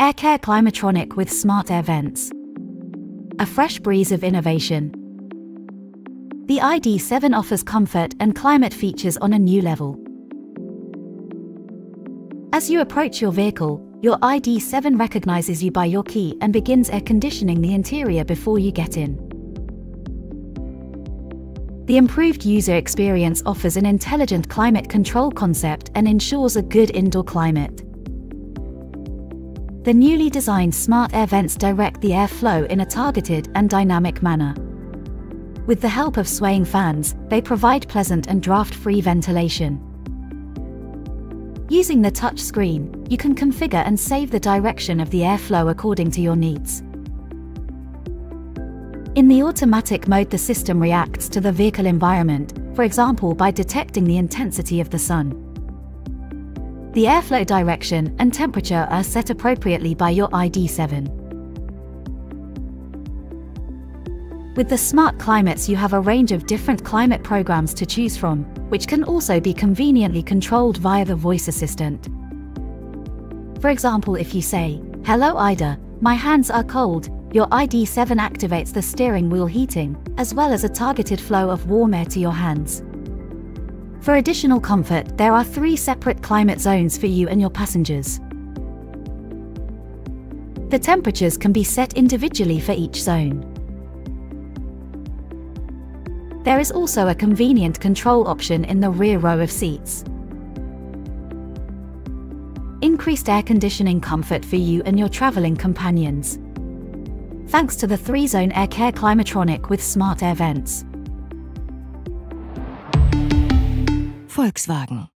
AirCare Climatronic with smart air vents. A fresh breeze of innovation. The ID7 offers comfort and climate features on a new level. As you approach your vehicle, your ID7 recognizes you by your key and begins air conditioning the interior before you get in. The improved user experience offers an intelligent climate control concept and ensures a good indoor climate. The newly designed smart air vents direct the airflow in a targeted and dynamic manner. With the help of swaying fans, they provide pleasant and draft-free ventilation. Using the touch screen, you can configure and save the direction of the airflow according to your needs. In the automatic mode the system reacts to the vehicle environment, for example by detecting the intensity of the sun. The airflow direction and temperature are set appropriately by your ID7. With the smart climates you have a range of different climate programs to choose from, which can also be conveniently controlled via the voice assistant. For example if you say, Hello Ida, my hands are cold, your ID7 activates the steering wheel heating, as well as a targeted flow of warm air to your hands. For additional comfort, there are three separate climate zones for you and your passengers. The temperatures can be set individually for each zone. There is also a convenient control option in the rear row of seats. Increased air conditioning comfort for you and your traveling companions. Thanks to the 3-zone AirCare Climatronic with smart air vents. Volkswagen